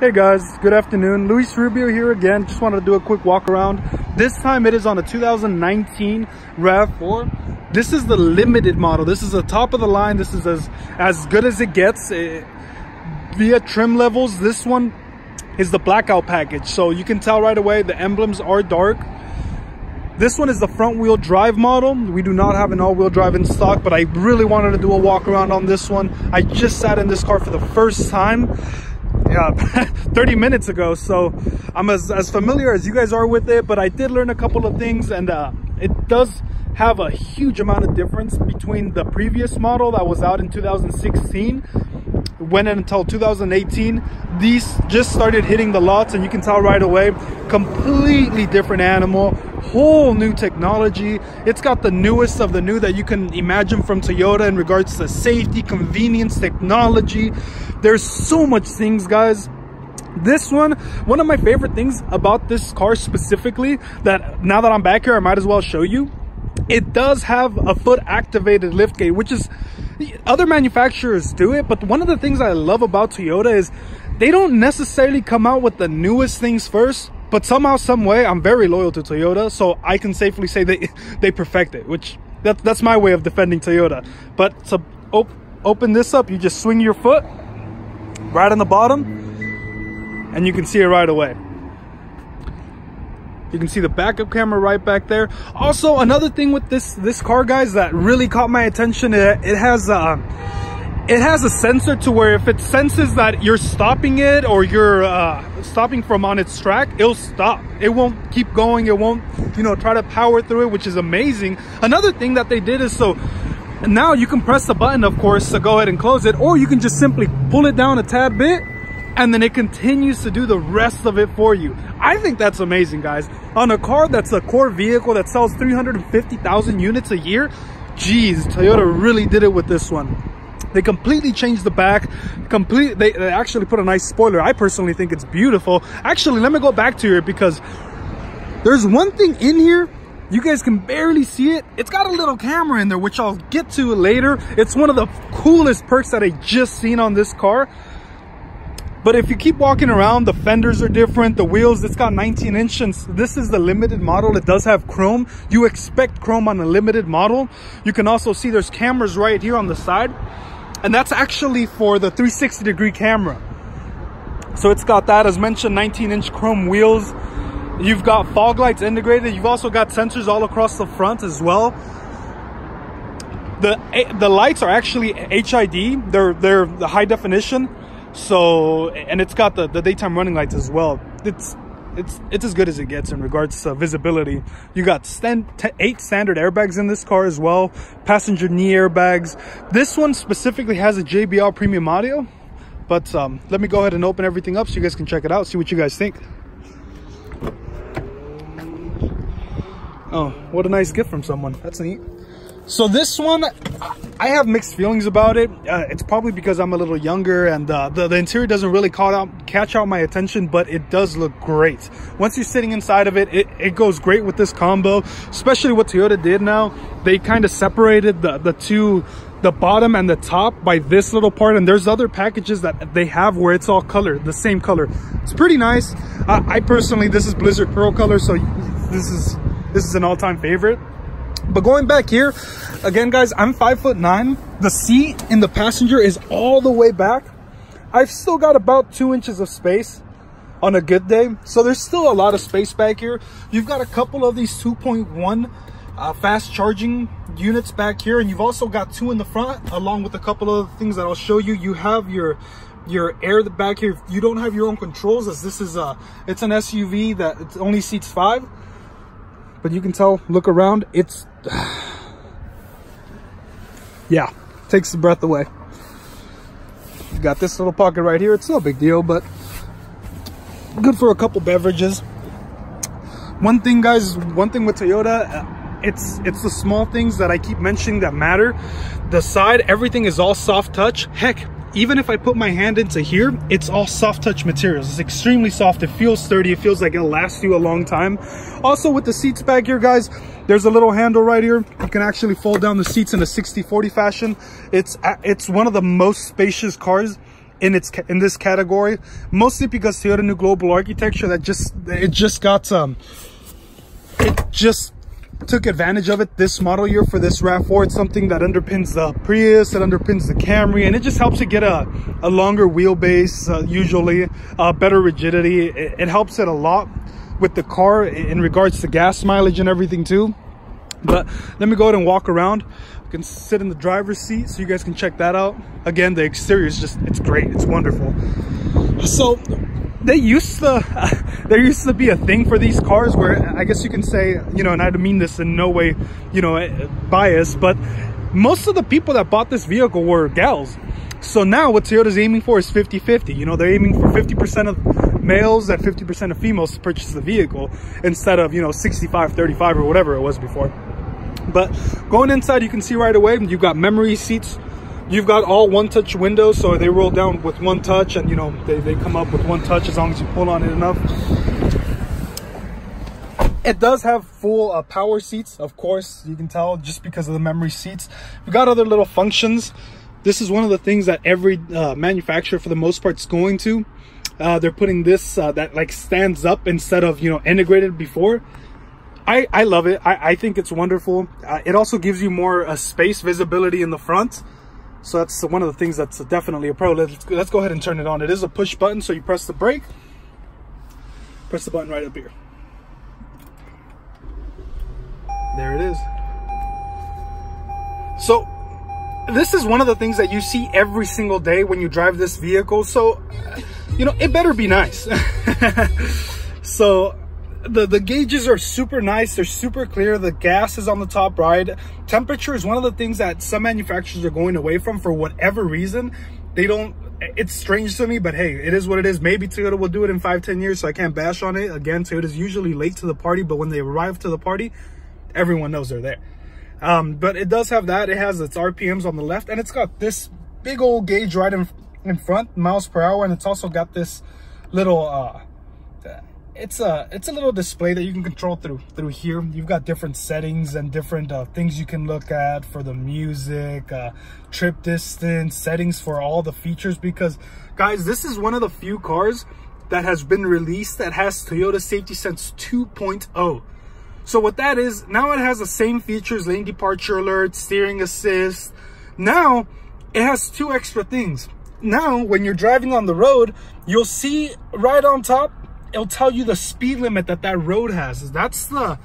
Hey guys, good afternoon. Luis Rubio here again. Just wanted to do a quick walk around. This time it is on a 2019 RAV4. This is the limited model. This is the top of the line. This is as, as good as it gets. It, eh, via trim levels, this one is the blackout package. So you can tell right away the emblems are dark. This one is the front wheel drive model. We do not have an all wheel drive in stock, but I really wanted to do a walk around on this one. I just sat in this car for the first time yeah 30 minutes ago so i'm as, as familiar as you guys are with it but i did learn a couple of things and uh, it does have a huge amount of difference between the previous model that was out in 2016 went until 2018 these just started hitting the lots and you can tell right away completely different animal whole new technology. It's got the newest of the new that you can imagine from toyota in regards to safety convenience technology. There's so much things guys. This one one of my favorite things about this car specifically that now that i'm back here i might as well show you. It does have a foot activated liftgate which is other manufacturers do it but one of the things i love about toyota is they don't necessarily come out with the newest things first but somehow some way i'm very loyal to toyota so i can safely say they they perfect it which that, that's my way of defending toyota. But to op open this up you just swing your foot right on the bottom and you can see it right away you can see the backup camera right back there. Also another thing with this this car guys that really caught my attention it, it has a uh, it has a sensor to where if it senses that you're stopping it or you're uh, stopping from on its track it'll stop. It won't keep going. It won't you know try to power through it which is amazing. Another thing that they did is so now you can press the button of course to go ahead and close it or you can just simply pull it down a tad bit and then it continues to do the rest of it for you. I think that's amazing, guys. On a car that's a core vehicle that sells 350,000 units a year, geez, Toyota really did it with this one. They completely changed the back. Complete. They, they actually put a nice spoiler. I personally think it's beautiful. Actually, let me go back to it because there's one thing in here you guys can barely see it. It's got a little camera in there, which I'll get to later. It's one of the coolest perks that I just seen on this car. But if you keep walking around, the fenders are different, the wheels, it's got 19 inch and this is the limited model. It does have chrome. You expect chrome on a limited model. You can also see there's cameras right here on the side. And that's actually for the 360 degree camera. So it's got that, as mentioned, 19 inch chrome wheels. You've got fog lights integrated. You've also got sensors all across the front as well. The, eh, the lights are actually HID. They're, they're the high definition so, and it's got the, the daytime running lights as well. It's it's it's as good as it gets in regards to visibility. You got stand, eight standard airbags in this car as well, passenger knee airbags. This one specifically has a JBL premium audio, but um, let me go ahead and open everything up so you guys can check it out, see what you guys think. Oh, what a nice gift from someone. That's neat. So this one, I have mixed feelings about it. Uh, it's probably because I'm a little younger and uh, the, the interior doesn't really caught out, catch out my attention, but it does look great. Once you're sitting inside of it, it, it goes great with this combo, especially what Toyota did now. They kind of separated the, the two the bottom and the top by this little part and there's other packages that they have where it's all color the same color it's pretty nice i personally this is blizzard pearl color so this is this is an all-time favorite but going back here, again, guys, I'm five foot nine. The seat in the passenger is all the way back. I've still got about two inches of space on a good day. So there's still a lot of space back here. You've got a couple of these 2.1 uh, fast charging units back here. And you've also got two in the front, along with a couple of things that I'll show you. You have your your air back here. You don't have your own controls as this is a, it's an SUV that only seats five but you can tell, look around, it's, yeah, takes the breath away. You got this little pocket right here. It's no big deal, but good for a couple beverages. One thing, guys, one thing with Toyota, uh, it's it's the small things that I keep mentioning that matter. The side, everything is all soft touch. Heck, even if I put my hand into here, it's all soft touch materials. It's extremely soft. It feels sturdy. It feels like it'll last you a long time. Also with the seats back here, guys, there's a little handle right here. You can actually fold down the seats in a 60-40 fashion. It's, it's one of the most spacious cars in its in this category, mostly because Toyota New Global Architecture that just it just got um it just took advantage of it this model year for this RAV4. It's something that underpins the Prius, it underpins the Camry, and it just helps it get a, a longer wheelbase, uh, usually, uh, better rigidity. It, it helps it a lot with the car in regards to gas mileage and everything too. But let me go ahead and walk around. I can sit in the driver's seat so you guys can check that out. Again, the exterior is just, it's great. It's wonderful. So they used to, there used to be a thing for these cars where I guess you can say, you know, and I don't mean this in no way, you know, bias, but most of the people that bought this vehicle were gals. So now what Toyota's aiming for is 50-50. You know, they're aiming for 50% of males and 50% of females to purchase the vehicle instead of, you know, 65-35 or whatever it was before. But going inside, you can see right away, you've got memory seats. You've got all one-touch windows, so they roll down with one touch and, you know, they, they come up with one touch as long as you pull on it enough. It does have full uh, power seats, of course, you can tell just because of the memory seats. We've got other little functions. This is one of the things that every uh, manufacturer for the most part is going to. Uh, they're putting this uh, that like stands up instead of you know integrated before. I i love it. I, I think it's wonderful. Uh, it also gives you more uh, space visibility in the front so that's one of the things that's definitely a pro. Let's, let's go ahead and turn it on. It is a push button so you press the brake. Press the button right up here. There it is. So this is one of the things that you see every single day when you drive this vehicle. So, you know, it better be nice. so the, the gauges are super nice. They're super clear. The gas is on the top right. Temperature is one of the things that some manufacturers are going away from for whatever reason. They don't, it's strange to me, but hey, it is what it is. Maybe Toyota will do it in five ten years, so I can't bash on it. Again, Toyota's usually late to the party, but when they arrive to the party, everyone knows they're there. Um, but it does have that. It has its RPMs on the left and it's got this big old gauge right in, in front, miles per hour. And it's also got this little, uh, it's a, it's a little display that you can control through, through here. You've got different settings and different uh, things you can look at for the music, uh, trip distance, settings for all the features. Because guys, this is one of the few cars that has been released that has Toyota Safety Sense 2.0. So what that is, now it has the same features, lane departure alert, steering assist. Now it has two extra things. Now, when you're driving on the road, you'll see right on top, it'll tell you the speed limit that that road has. That's the,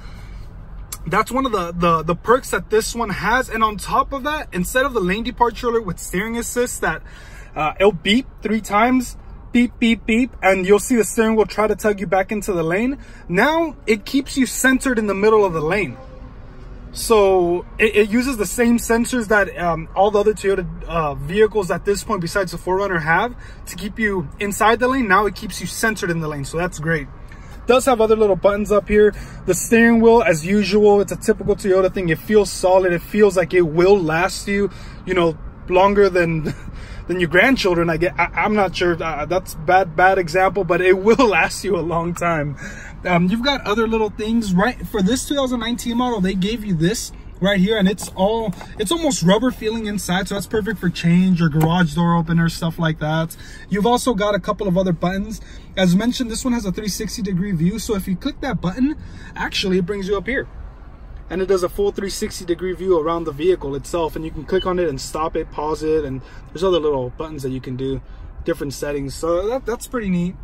that's one of the, the, the perks that this one has. And on top of that, instead of the lane departure alert with steering assist that uh, it'll beep three times, beep, beep, beep, and you'll see the steering wheel try to tug you back into the lane. Now it keeps you centered in the middle of the lane. So it, it uses the same sensors that um, all the other Toyota uh, vehicles at this point, besides the 4Runner, have to keep you inside the lane. Now it keeps you centered in the lane, so that's great. Does have other little buttons up here. The steering wheel, as usual, it's a typical Toyota thing. It feels solid. It feels like it will last you, you know, longer than than your grandchildren. I get, I, am not sure. Uh, that's bad, bad example, but it will last you a long time. Um, you've got other little things, right? For this 2019 model, they gave you this right here and it's all it's almost rubber feeling inside so that's perfect for change or garage door opener stuff like that you've also got a couple of other buttons as mentioned this one has a 360 degree view so if you click that button actually it brings you up here and it does a full 360 degree view around the vehicle itself and you can click on it and stop it pause it and there's other little buttons that you can do different settings. So that, that's pretty neat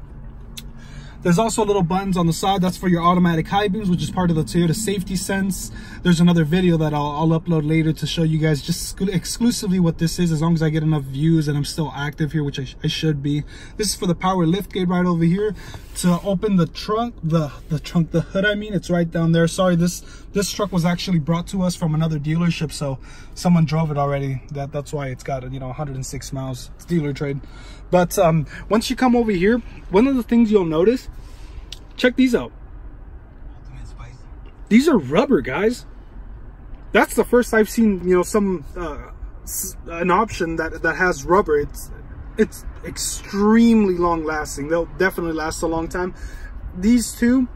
there's also little buttons on the side. That's for your automatic high beams, which is part of the Toyota Safety Sense. There's another video that I'll, I'll upload later to show you guys just exclusively what this is, as long as I get enough views and I'm still active here, which I, I should be. This is for the power lift gate right over here. To open the trunk, the, the trunk, the hood, I mean, it's right down there. Sorry, this this truck was actually brought to us from another dealership, so someone drove it already. That That's why it's got, you know, 106 miles. It's dealer trade. But um, once you come over here, one of the things you'll notice, check these out. These are rubber, guys. That's the first I've seen, you know, some uh, an option that that has rubber. It's it's extremely long lasting. They'll definitely last a long time. These two,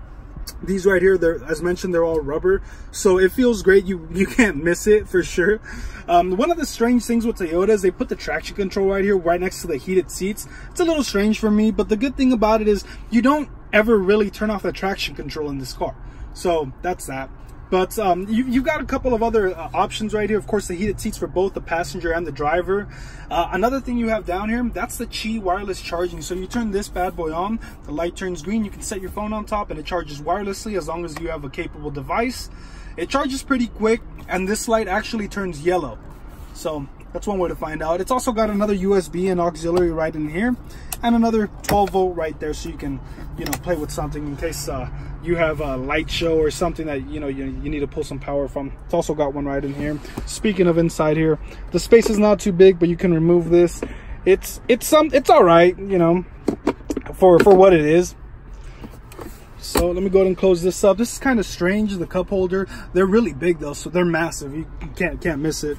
these right here they're as mentioned they're all rubber. So it feels great. You you can't miss it for sure. Um, one of the strange things with toyota is they put the traction control right here right next to the heated seats. It's a little strange for me but the good thing about it is you don't ever really turn off the traction control in this car. So that's that but um, you, have got a couple of other uh, options right here. Of course, the heated seats for both the passenger and the driver. Uh, another thing you have down here, that's the Qi wireless charging. So you turn this bad boy on, the light turns green. You can set your phone on top and it charges wirelessly as long as you have a capable device. It charges pretty quick and this light actually turns yellow. So that's one way to find out. It's also got another USB and auxiliary right in here and another 12 volt right there so you can, you know, play with something in case uh, you have a light show or something that you know you, you need to pull some power from. It's also got one right in here. Speaking of inside here the space is not too big but you can remove this. It's it's some it's all right you know for for what it is. So let me go ahead and close this up. This is kind of strange the cup holder. They're really big though so they're massive. You can't can't miss it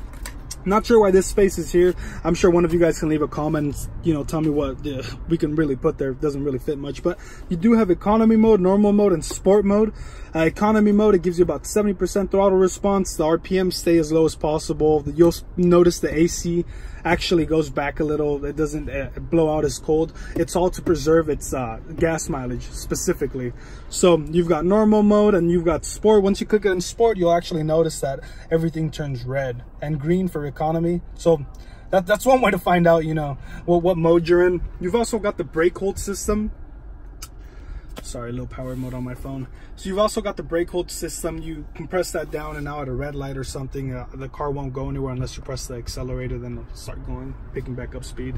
not sure why this space is here. I'm sure one of you guys can leave a comment, you know, tell me what we can really put there. It doesn't really fit much, but you do have economy mode, normal mode, and sport mode. Uh, economy mode, it gives you about 70% throttle response. The RPM stay as low as possible. You'll notice the AC actually goes back a little. It doesn't uh, blow out as cold. It's all to preserve its uh, gas mileage specifically. So you've got normal mode and you've got sport. Once you click it in sport, you'll actually notice that everything turns red and green for economy. So that, that's one way to find out, you know, what, what mode you're in. You've also got the brake hold system sorry low power mode on my phone so you've also got the brake hold system you can press that down and now at a red light or something uh, the car won't go anywhere unless you press the accelerator then it'll start going picking back up speed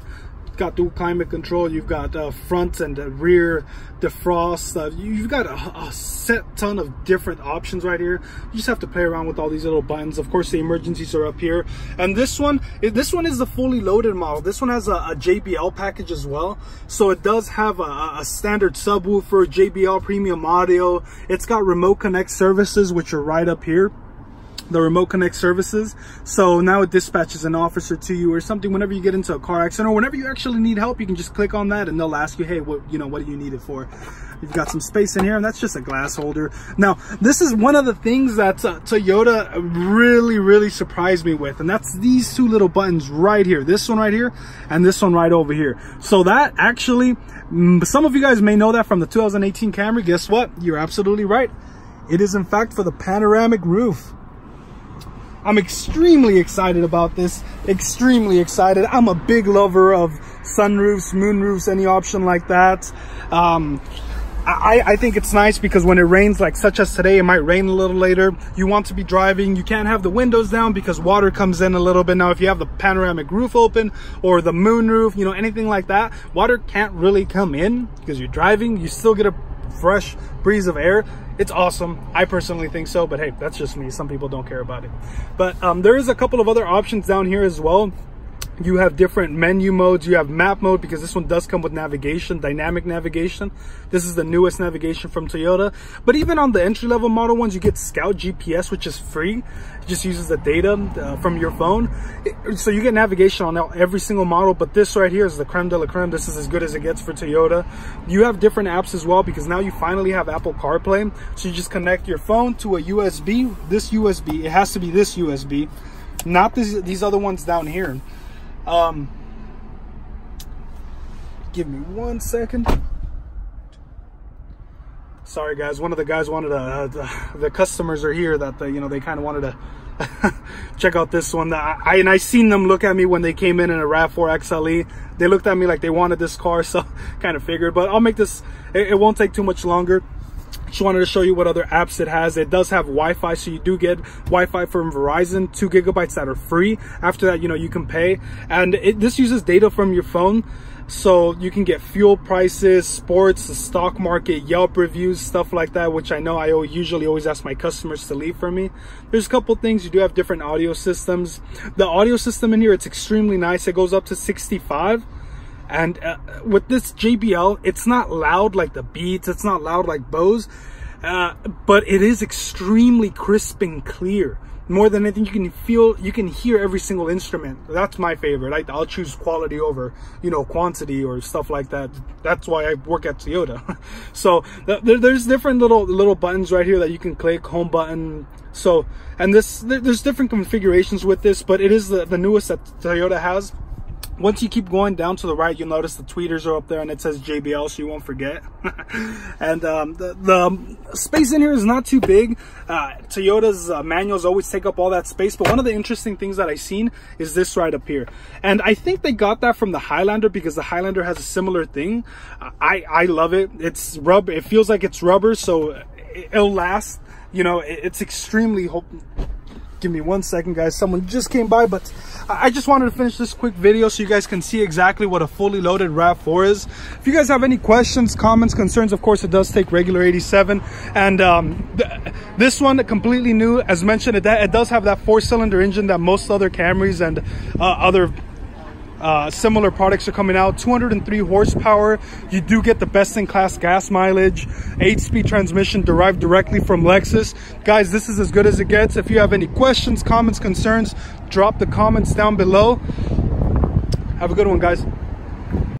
got dual climate control you've got uh, front and rear defrost uh, you've got a, a, set ton of different options right here. You just have to play around with all these little buttons. Of course the emergencies are up here. And this one this one is the fully loaded model. This one has a, a jbl package as well. So it does have a, a standard subwoofer jbl premium audio. It's got remote connect services which are right up here the remote connect services. So now it dispatches an officer to you or something whenever you get into a car accident or whenever you actually need help, you can just click on that and they'll ask you, hey, what, you know, what do you need it for? You've got some space in here and that's just a glass holder. Now, this is one of the things that uh, Toyota really, really surprised me with. And that's these two little buttons right here. This one right here and this one right over here. So that actually, mm, some of you guys may know that from the 2018 Camry. Guess what? You're absolutely right. It is in fact for the panoramic roof. I'm extremely excited about this. Extremely excited. I'm a big lover of sunroofs, moonroofs, any option like that. Um, I, I, think it's nice because when it rains like such as today, it might rain a little later. You want to be driving, you can't have the windows down because water comes in a little bit. Now, if you have the panoramic roof open or the moonroof, you know, anything like that, water can't really come in because you're driving. You still get a fresh breeze of air. It's awesome. I personally think so but hey that's just me. Some people don't care about it. But um, there is a couple of other options down here as well you have different menu modes. You have map mode because this one does come with navigation dynamic navigation. This is the newest navigation from toyota. But even on the entry level model ones you get scout gps which is free. It just uses the data uh, from your phone. It, so you get navigation on every single model but this right here is the creme de la creme. This is as good as it gets for toyota. You have different apps as well because now you finally have apple carplay. So you just connect your phone to a usb this usb it has to be this usb not this, these other ones down here um, give me one second. Sorry guys, one of the guys wanted to, uh, the, the, customers are here that, the, you know, they kind of wanted to check out this one. That I, and I seen them look at me when they came in in a RAV4 XLE. They looked at me like they wanted this car, so kind of figured, but I'll make this, it, it won't take too much longer. Just wanted to show you what other apps it has. It does have Wi-Fi, so you do get Wi-Fi from Verizon, two gigabytes that are free. After that, you know, you can pay. And it, this uses data from your phone. So you can get fuel prices, sports, the stock market, Yelp reviews, stuff like that, which I know I usually always ask my customers to leave for me. There's a couple things. You do have different audio systems. The audio system in here, it's extremely nice. It goes up to 65 and uh, with this JBL, it's not loud like the Beats, it's not loud like Bose, uh, but it is extremely crisp and clear. more than anything, you can feel, you can hear every single instrument. That's my favorite. I, will choose quality over, you know, quantity or stuff like that. That's why I work at Toyota. so th there's different little little buttons right here that you can click, home button. So, and this, there's different configurations with this, but it is the, the newest that Toyota has once you keep going down to the right, you'll notice the tweeters are up there and it says JBL, so you won't forget. and um, the, the, space in here is not too big. Uh, Toyota's uh, manuals always take up all that space, but one of the interesting things that I've seen is this right up here. And I think they got that from the Highlander because the Highlander has a similar thing. I, I love it. It's rubber. It feels like it's rubber, so it'll last. You know, it's extremely give me one second guys. Someone just came by but i just wanted to finish this quick video so you guys can see exactly what a fully loaded rav4 is. If you guys have any questions comments concerns of course it does take regular 87 and um, th this one completely new. As mentioned it, it does have that four cylinder engine that most other camrys and uh, other uh, similar products are coming out. 203 horsepower. You do get the best in class gas mileage eight speed transmission derived directly from lexus. Guys this is as good as it gets. If you have any questions comments concerns drop the comments down below. Have a good one guys